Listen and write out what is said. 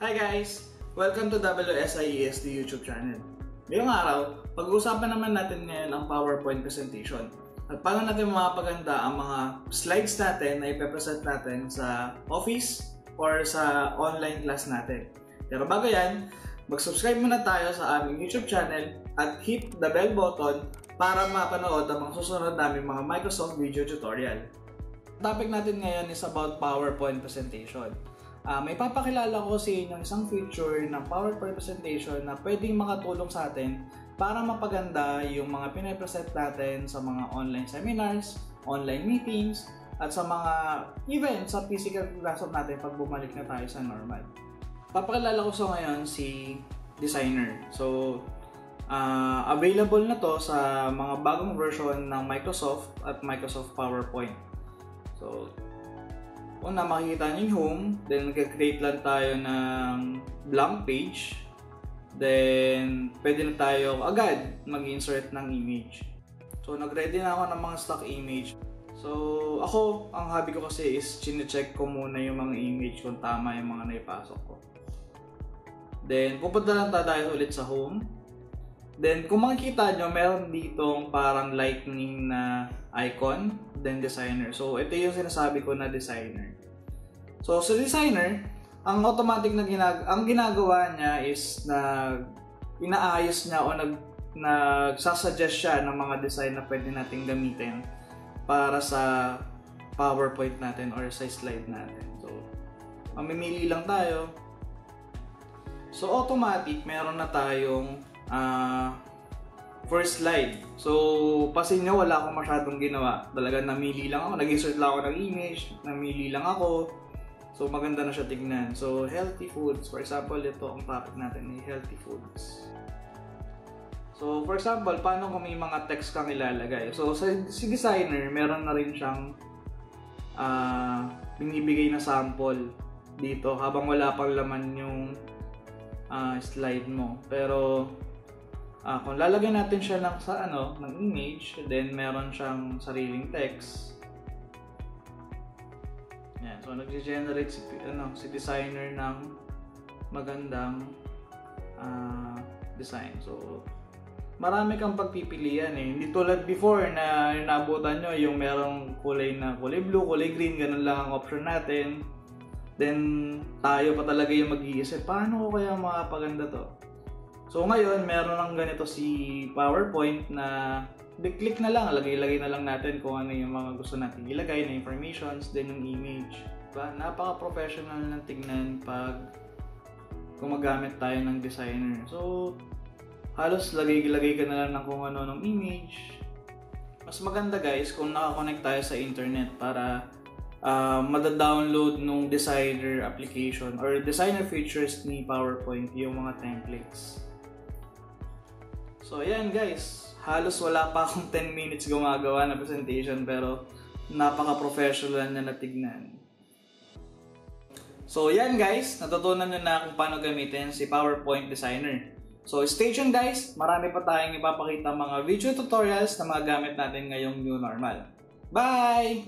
Hi guys! Welcome to WSIESD YouTube channel. Ngayong araw, pag-uusapan naman natin ngayon ang PowerPoint presentation at paano natin mapaganda ang mga slides natin na ipepresent natin sa office or sa online class natin. Pero bago yan, mag-subscribe muna tayo sa aming YouTube channel at hit the bell button para mapanood ang mga susunod namin mga Microsoft video tutorial. Topic natin ngayon is about PowerPoint presentation. Uh, may papakilala ko sa inyo isang feature ng PowerPoint presentation na pwedeng makatulong sa atin para mapaganda yung mga pinapresent natin sa mga online seminars, online meetings, at sa mga events sa physical classroom natin pag bumalik na tayo sa normal. Papakilala ko sa ngayon si Designer. So, uh, available na to sa mga bagong version ng Microsoft at Microsoft PowerPoint. So, Una, makikita nyo yung home. Then, mag-create lang tayo ng blank page. Then, pwede na tayo agad mag-insert ng image. So, nag-ready na ako ng mga stock image. So, ako, ang hobby ko kasi is chine-check ko muna yung mga image kung tama yung mga naipasok ko. Then, pupunta lang tayo ulit sa home. Then, kung makikita nyo, meron ditong parang lightning na icon, then designer. So, ito yung sinasabi ko na designer. So, sa designer, ang automatic na ginag ang ginagawa niya is na inaayos niya o nag nagsasuggest siya ng mga design na pwede nating gamitin para sa PowerPoint natin or sa slide natin. So, mamimili lang tayo. So, automatic, meron na tayong uh, first slide. So, pasin nyo, wala akong masyadong ginawa. Talaga namili lang ako, nag-insert lang ako ng image, namili lang ako. So, maganda na siya tignan. So, healthy foods. For example, ito ang topic natin ay healthy foods. So, for example, paano kung may mga text kang ilalagay? So, sa, si designer, meron na rin siyang uh, binibigay na sample dito habang wala pang laman yung uh, slide mo. Pero, Uh, kung lalagyan natin siya ng sa ano, ng image, then meron siyang sariling text. Yan. So nagge-generate si ano, si designer ng magandang uh, design. So marami kang pagpipilian eh. Hindi tulad before na naabutan nyo yung merong kulay na kulay blue, kulay green, ganun lang ang option natin. Then tayo pa talaga yung mag-iisip, paano ko kaya makapaganda to? So ngayon, meron lang ganito si PowerPoint na click na lang, lagay-lagay na lang natin kung ano yung mga gusto natin ilagay na informations, then yung image. Diba? Napaka-professional ng tignan pag gumagamit tayo ng designer. So, halos lagay-lagay ka na lang ng kung ano ng image. Mas maganda guys kung nakakonect tayo sa internet para uh, mada-download nung designer application or designer features ni PowerPoint yung mga templates. So ayan guys, halos wala pa akong 10 minutes gumagawa na presentation pero napaka-professional na natignan. So yan guys, natutunan nyo na kung paano gamitin si PowerPoint Designer. So stay tuned guys, marami pa tayong ipapakita mga video tutorials na mga gamit natin ngayong new normal. Bye!